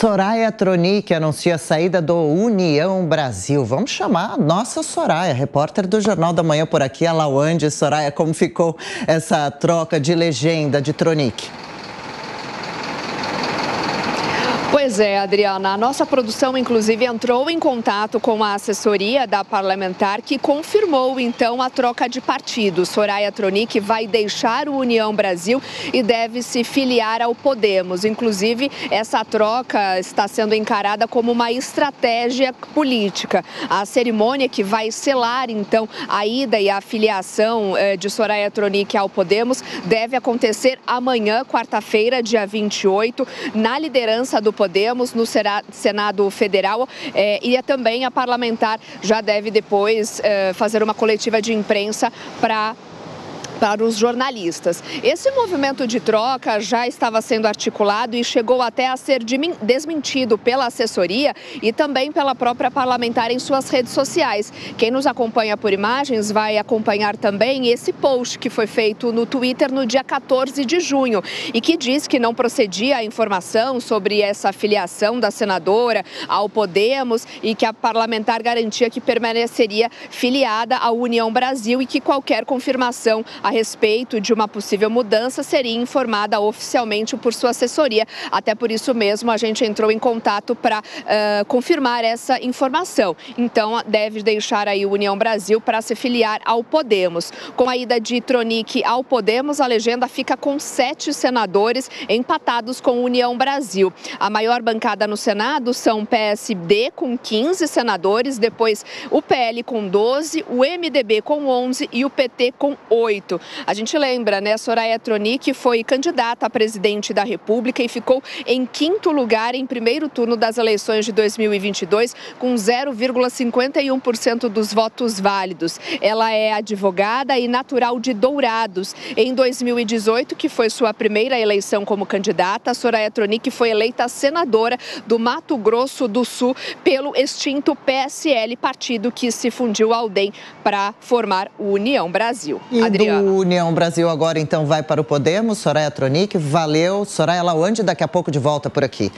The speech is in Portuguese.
Soraya Tronic anuncia a saída do União Brasil. Vamos chamar a nossa Soraya, repórter do Jornal da Manhã por aqui, a Lawande. Soraya, como ficou essa troca de legenda de Tronic? Pois é, Adriana. A nossa produção, inclusive, entrou em contato com a assessoria da parlamentar que confirmou, então, a troca de partido. Soraya Tronic vai deixar o União Brasil e deve se filiar ao Podemos. Inclusive, essa troca está sendo encarada como uma estratégia política. A cerimônia que vai selar, então, a ida e a filiação eh, de Soraya Tronic ao Podemos deve acontecer amanhã, quarta-feira, dia 28, na liderança do Podemos no Senado Federal é, e também a parlamentar já deve depois é, fazer uma coletiva de imprensa para para os jornalistas. Esse movimento de troca já estava sendo articulado e chegou até a ser desmentido pela assessoria e também pela própria parlamentar em suas redes sociais. Quem nos acompanha por imagens vai acompanhar também esse post que foi feito no Twitter no dia 14 de junho e que diz que não procedia a informação sobre essa filiação da senadora ao Podemos e que a parlamentar garantia que permaneceria filiada à União Brasil e que qualquer confirmação a respeito de uma possível mudança seria informada oficialmente por sua assessoria. Até por isso mesmo a gente entrou em contato para uh, confirmar essa informação. Então deve deixar aí o União Brasil para se filiar ao Podemos. Com a ida de Tronic ao Podemos, a legenda fica com sete senadores empatados com União Brasil. A maior bancada no Senado são o PSD com 15 senadores, depois o PL com 12, o MDB com 11 e o PT com 8. A gente lembra, né? Soraya Tronic foi candidata a presidente da República e ficou em quinto lugar em primeiro turno das eleições de 2022, com 0,51% dos votos válidos. Ela é advogada e natural de Dourados. Em 2018, que foi sua primeira eleição como candidata, Soraya Tronic foi eleita senadora do Mato Grosso do Sul pelo extinto PSL, partido que se fundiu ao DEM para formar o União Brasil. Adriana. União Brasil agora então vai para o Podemos. Soraya Tronic, valeu. Soraya Lawande, daqui a pouco de volta por aqui.